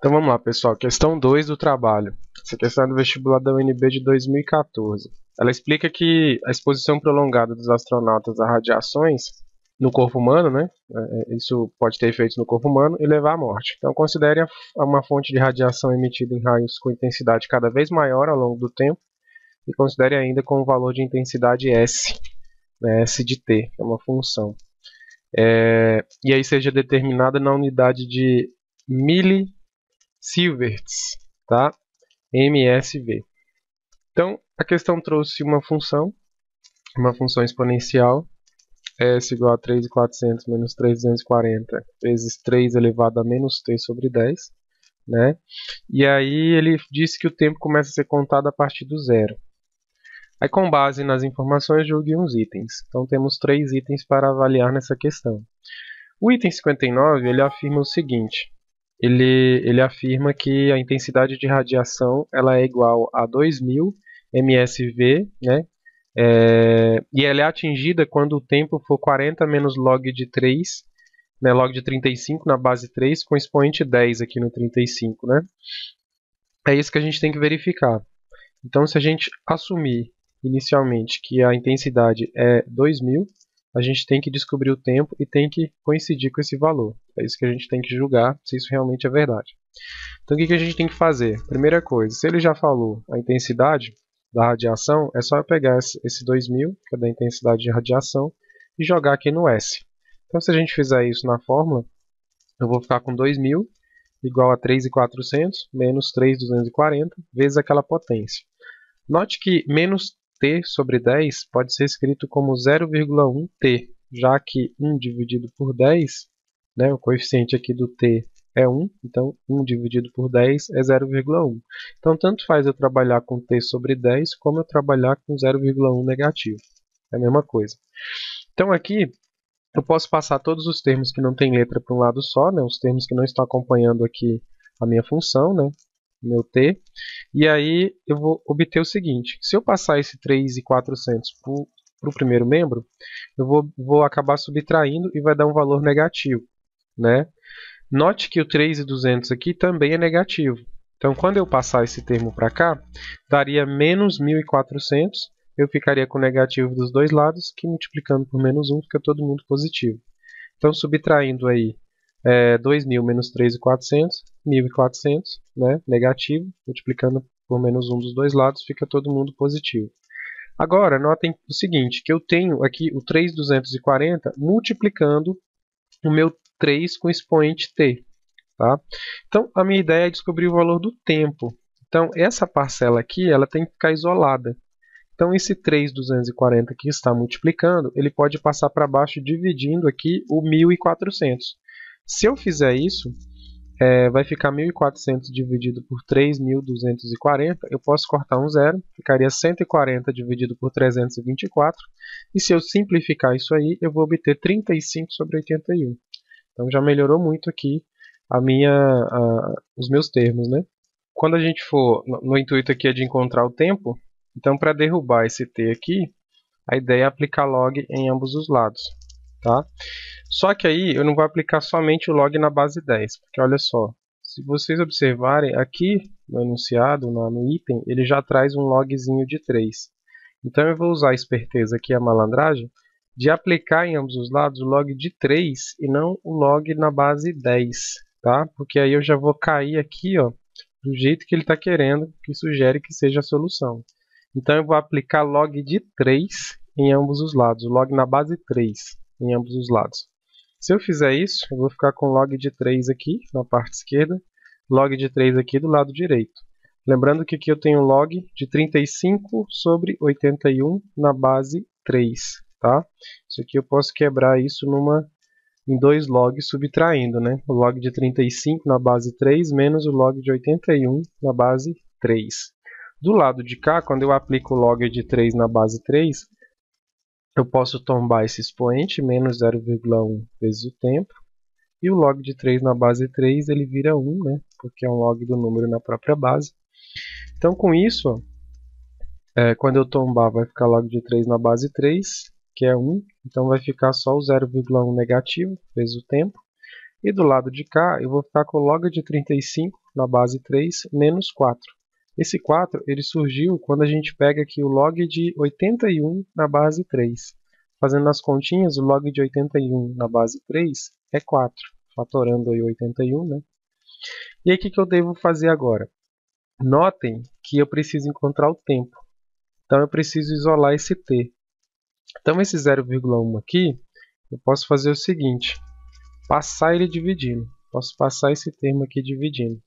Então vamos lá, pessoal. Questão 2 do trabalho. Essa questão é do vestibular da UNB de 2014. Ela explica que a exposição prolongada dos astronautas a radiações no corpo humano, né? É, isso pode ter efeitos no corpo humano e levar à morte. Então considere uma fonte de radiação emitida em raios com intensidade cada vez maior ao longo do tempo e considere ainda com um valor de intensidade S, né? S de T, é uma função. É, e aí seja determinada na unidade de mili Silverts, tá? MSV. Então, a questão trouxe uma função, uma função exponencial, s igual a 3.400 menos 3.240 vezes 3 elevado a menos t sobre 10, né? E aí ele disse que o tempo começa a ser contado a partir do zero. Aí, com base nas informações, julgue uns itens. Então, temos três itens para avaliar nessa questão. O item 59 ele afirma o seguinte: ele, ele afirma que a intensidade de radiação ela é igual a 2000 MSV, né? É, e ela é atingida quando o tempo for 40 menos log de 3, né, log de 35 na base 3, com expoente 10 aqui no 35. Né? É isso que a gente tem que verificar. Então, se a gente assumir inicialmente que a intensidade é 2000, a gente tem que descobrir o tempo e tem que coincidir com esse valor. É isso que a gente tem que julgar se isso realmente é verdade. Então o que, a gente tem que fazer? Primeira coisa, se ele já falou a intensidade da radiação, é só pegar esse 2000, que é da intensidade de radiação, e jogar aqui no S. Então se a gente fizer isso na fórmula, eu vou ficar com 2000 igual a 3.400 menos 3.240 vezes aquela potência. Note que menos t sobre 10 pode ser escrito como 0,1t, já que 1 dividido por 10, né, o coeficiente aqui do t é 1, então 1 dividido por 10 é 0,1. Então tanto faz eu trabalhar com t sobre 10 como eu trabalhar com 0,1 negativo. É a mesma coisa. Então aqui eu posso passar todos os termos que não tem letra para um lado só, né, os termos que não estão acompanhando aqui a minha função, né, meu t, e aí eu vou obter o seguinte, se eu passar esse 3,400 para o primeiro membro, eu vou, vou acabar subtraindo e vai dar um valor negativo. Né? Note que o 3,200 aqui também é negativo. Então, quando eu passar esse termo para cá, daria menos 1.400, eu ficaria com negativo dos dois lados, que multiplicando por menos 1 fica todo mundo positivo. Então, subtraindo aí é, 2.000 menos 3.400, 1.400, né, negativo, multiplicando por menos 1 dos dois lados, fica todo mundo positivo. Agora, notem o seguinte, que eu tenho aqui o 3.240 multiplicando o meu 3 com expoente t. Tá? Então, a minha ideia é descobrir o valor do tempo. Então, essa parcela aqui ela tem que ficar isolada. Então, esse 3.240 que está multiplicando, ele pode passar para baixo dividindo aqui o 1.400. Se eu fizer isso, é, vai ficar 1.400 dividido por 3.240. Eu posso cortar um zero, ficaria 140 dividido por 324. E se eu simplificar isso aí, eu vou obter 35 sobre 81. Então já melhorou muito aqui a minha, a, os meus termos. Né? Quando a gente for, no, no intuito aqui é de encontrar o tempo, então para derrubar esse t aqui, a ideia é aplicar log em ambos os lados. Tá? Só que aí eu não vou aplicar somente o log na base 10, porque olha só, se vocês observarem aqui no enunciado, no, item, ele já traz um logzinho de 3. Então eu vou usar a esperteza aqui, a malandragem, de aplicar em ambos os lados o log de 3 e não o log na base 10, tá? Porque aí eu já vou cair aqui, ó, do jeito que ele está querendo, que sugere que seja a solução. Então eu vou aplicar log de 3 em ambos os lados, log na base 3 em ambos os lados. Se eu fizer isso, eu vou ficar com log de 3 aqui na parte esquerda, log de 3 aqui do lado direito. Lembrando que aqui eu tenho log de 35 sobre 81 na base 3. Tá? Isso aqui eu posso quebrar isso numa, em dois logs subtraindo. Né? O log de 35 na base 3 menos o log de 81 na base 3. Do lado de cá, quando eu aplico o log de 3 na base 3, eu posso tombar esse expoente, menos 0,1 vezes o tempo, e o log de 3 na base 3 ele vira 1, né, porque é um log do número na própria base. Então com isso, é, quando eu tombar vai ficar log de 3 na base 3, que é 1, então vai ficar só o 0,1 negativo vezes o tempo. E do lado de cá eu vou ficar com log de 35 na base 3 menos 4. Esse 4 ele surgiu quando a gente pega aqui o log de 81 na base 3. Fazendo as continhas, o log de 81 na base 3 é 4, fatorando aí 81, né? E aí o que, que eu devo fazer agora? Notem que eu preciso encontrar o tempo. Então eu preciso isolar esse t. Então esse 0,1 aqui, eu posso fazer o seguinte, passar ele dividindo. Posso passar esse termo aqui dividindo.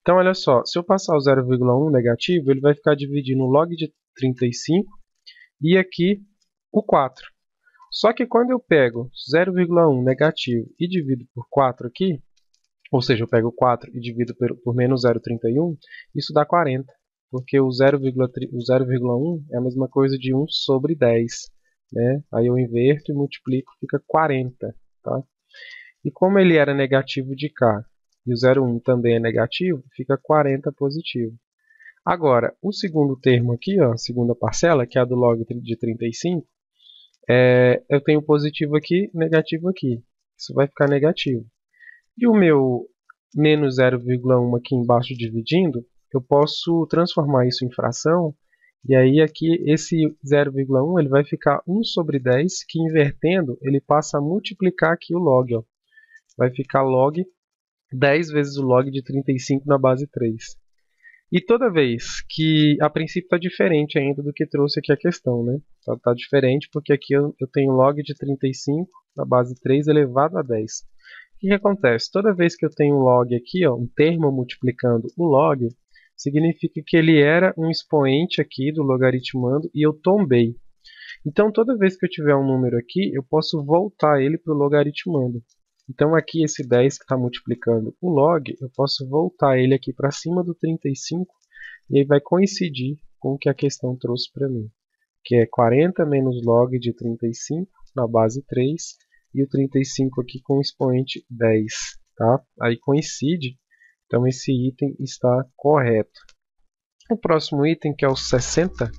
Então olha só, se eu passar o 0,1 negativo, ele vai ficar dividindo o log de 35 e aqui o 4. Só que quando eu pego 0,1 negativo e divido por 4 aqui, ou seja, eu pego 4 e divido por, por menos 0,31, isso dá 40, porque o 0,1 é a mesma coisa de 1 sobre 10. Né? Aí eu inverto e multiplico, fica 40. Tá? E como ele era negativo de cá e o 0,1 também é negativo, fica 40 positivo. Agora, o segundo termo aqui, ó, a segunda parcela, que é a do log de 35, é, eu tenho positivo aqui, negativo aqui. Isso vai ficar negativo. E o meu menos 0,1 aqui embaixo dividindo, eu posso transformar isso em fração, e aí aqui esse 0,1 ele vai ficar 1 sobre 10, que invertendo ele passa a multiplicar aqui o log. Ó. Vai ficar log 10 vezes o log de 35 na base 3. E toda vez que, a princípio está diferente ainda do que trouxe aqui a questão, né? Está tá diferente porque aqui eu, eu tenho log de 35 na base 3 elevado a 10 que, que acontece? Toda vez que eu tenho um log aqui, ó, um termo multiplicando o log, significa que ele era um expoente aqui do logaritmando e eu tombei. Então, toda vez que eu tiver um número aqui, eu posso voltar ele para o logaritmando. Então, aqui esse 10 que está multiplicando o log, eu posso voltar ele aqui para cima do 35 e aí vai coincidir com o que a questão trouxe para mim, que é 40 menos log de 35 na base 3 e o 35 aqui com o expoente 10. Tá? Aí coincide, então esse item está correto. O próximo item, que é o 60,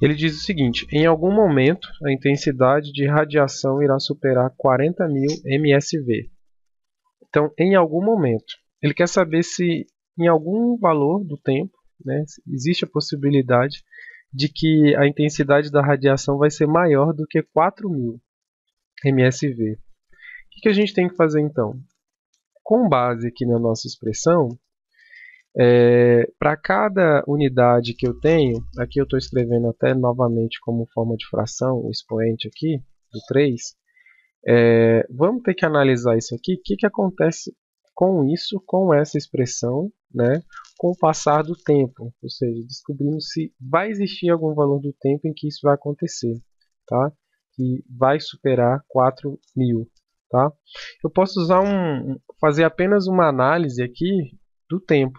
ele diz o seguinte: em algum momento a intensidade de radiação irá superar 40.000 MSV. Então, em algum momento, ele quer saber se em algum valor do tempo né, existe a possibilidade de que a intensidade da radiação vai ser maior do que 4.000. MSV. O que a gente tem que fazer então? Com base aqui na nossa expressão, é, para cada unidade que eu tenho, aqui eu estou escrevendo até novamente como forma de fração, o expoente aqui, do 3, é, vamos ter que analisar isso aqui, o que, que acontece com isso, com essa expressão, né, com o passar do tempo, ou seja, descobrindo se vai existir algum valor do tempo em que isso vai acontecer. Tá? que vai superar 4 mil. Tá? Eu posso usar um, fazer apenas uma análise aqui do tempo.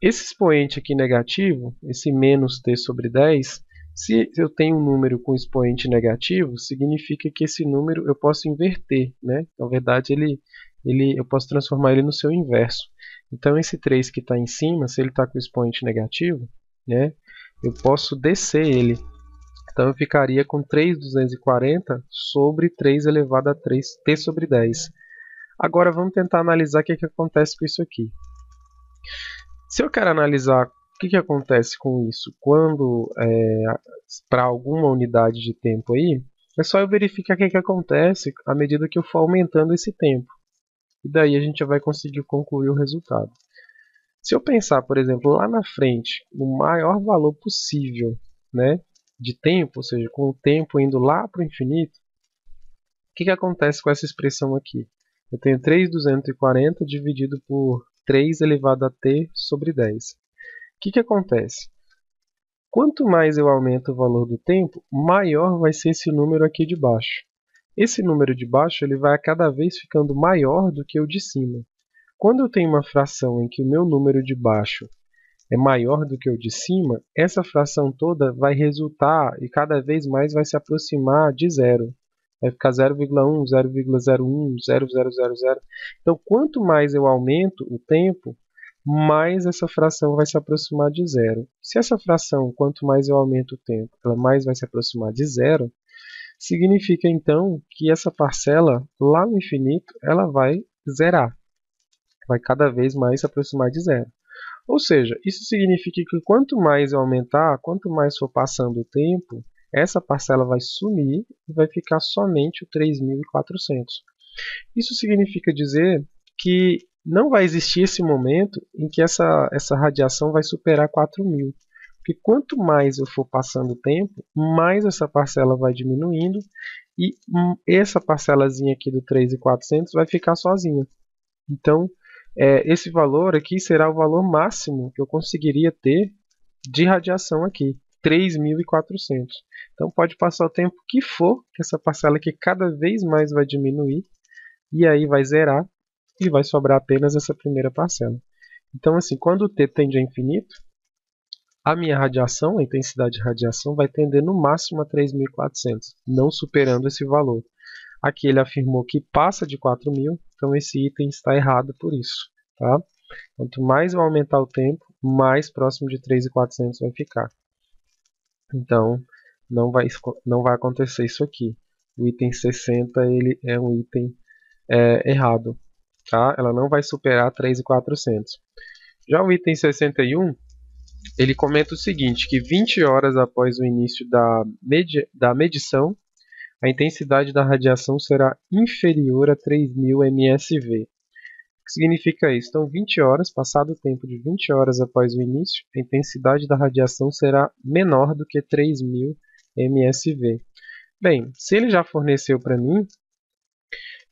Esse expoente aqui negativo, esse menos t sobre 10, se eu tenho um número com expoente negativo, significa que esse número eu posso inverter. Né? Na verdade, ele, ele, eu posso transformar ele no seu inverso. Então, esse 3 que está em cima, se ele está com expoente negativo, né, eu posso descer ele. Então eu ficaria com 3,240 sobre 3 elevado a 3, t sobre 10. Agora vamos tentar analisar o que, que acontece com isso aqui. Se eu quero analisar o que, que acontece com isso quando é, para alguma unidade de tempo aí, é só eu verificar o que, que acontece à medida que eu for aumentando esse tempo. E daí a gente vai conseguir concluir o resultado. Se eu pensar, por exemplo, lá na frente, o maior valor possível, né, de tempo, ou seja, com o tempo indo lá para o infinito, o que, que acontece com essa expressão aqui? Eu tenho 3,240 dividido por 3 elevado a t sobre 10. O que, que acontece? Quanto mais eu aumento o valor do tempo, maior vai ser esse número aqui de baixo. Esse número de baixo ele vai cada vez ficando maior do que o de cima. Quando eu tenho uma fração em que o meu número de baixo é maior do que o de cima, essa fração toda vai resultar e cada vez mais vai se aproximar de zero. Vai ficar 0,1, 0,01, 0000. Então, quanto mais eu aumento o tempo, mais essa fração vai se aproximar de zero. Se essa fração, quanto mais eu aumento o tempo, ela mais vai se aproximar de zero, significa então que essa parcela lá no infinito ela vai zerar. vai cada vez mais se aproximar de zero. Ou seja, isso significa que quanto mais eu aumentar, quanto mais for passando o tempo, essa parcela vai sumir e vai ficar somente o 3.400. Isso significa dizer que não vai existir esse momento em que essa, essa radiação vai superar 4.000. Porque quanto mais eu for passando o tempo, mais essa parcela vai diminuindo e essa parcelazinha aqui do 3.400 vai ficar sozinha. Então, é, esse valor aqui será o valor máximo que eu conseguiria ter de radiação aqui, 3.400. Então pode passar o tempo que for, essa parcela aqui cada vez mais vai diminuir, e aí vai zerar, e vai sobrar apenas essa primeira parcela. Então assim, quando o t tende a infinito, a minha radiação, a intensidade de radiação, vai tender no máximo a 3.400, não superando esse valor. Aqui ele afirmou que passa de 4.000, então esse item está errado por isso. Tá? Quanto mais eu aumentar o tempo, mais próximo de 3.400 vai ficar. Então, não vai, não vai acontecer isso aqui. O item 60 ele é um item é, errado. Tá? Ela não vai superar 3.400. Já o item 61, ele comenta o seguinte, que 20 horas após o início da, medi da medição, a intensidade da radiação será inferior a 3000 MSV. Que significa isso? Então, 20 horas, passado o tempo de 20 horas após o início, a intensidade da radiação será menor do que 3000 MSV. Bem, se ele já forneceu para mim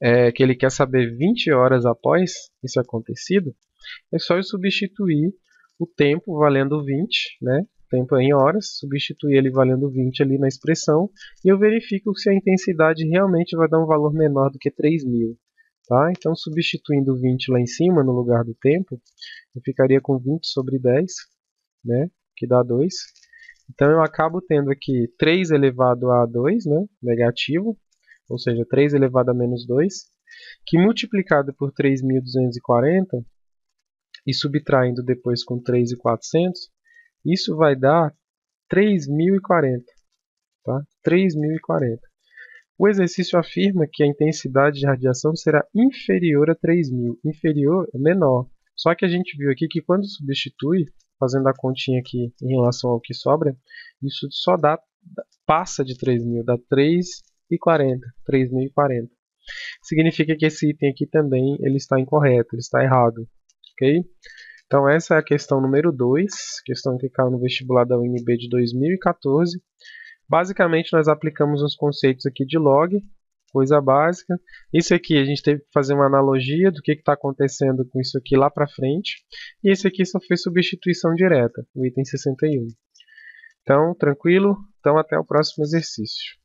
é, que ele quer saber 20 horas após isso acontecido, é só eu substituir o tempo valendo 20, né? tempo em horas, substituir ele valendo 20 ali na expressão e eu verifico se a intensidade realmente vai dar um valor menor do que 3000. Tá? Então, substituindo 20 lá em cima no lugar do tempo, eu ficaria com 20 sobre 10, né? que dá 2. Então, eu acabo tendo aqui 3 elevado a 2, né? negativo, ou seja, 3 elevado a menos 2, que multiplicado por 3.240 e subtraindo depois com 3.400, isso vai dar 3040. Tá? 3040. O exercício afirma que a intensidade de radiação será inferior a 3000. Inferior é menor. Só que a gente viu aqui que quando substitui, fazendo a continha aqui em relação ao que sobra, isso só dá passa de 3000, dá 3,40, 3040. Significa que esse item aqui também ele está incorreto, ele está errado, ok? Então essa é a questão número 2, questão que caiu no vestibular da UNB de 2014. Basicamente nós aplicamos os conceitos aqui de log, coisa básica. Isso aqui a gente teve que fazer uma analogia do que está acontecendo com isso aqui lá para frente. E esse aqui só foi substituição direta, o item 61. Então, tranquilo? Então até o próximo exercício.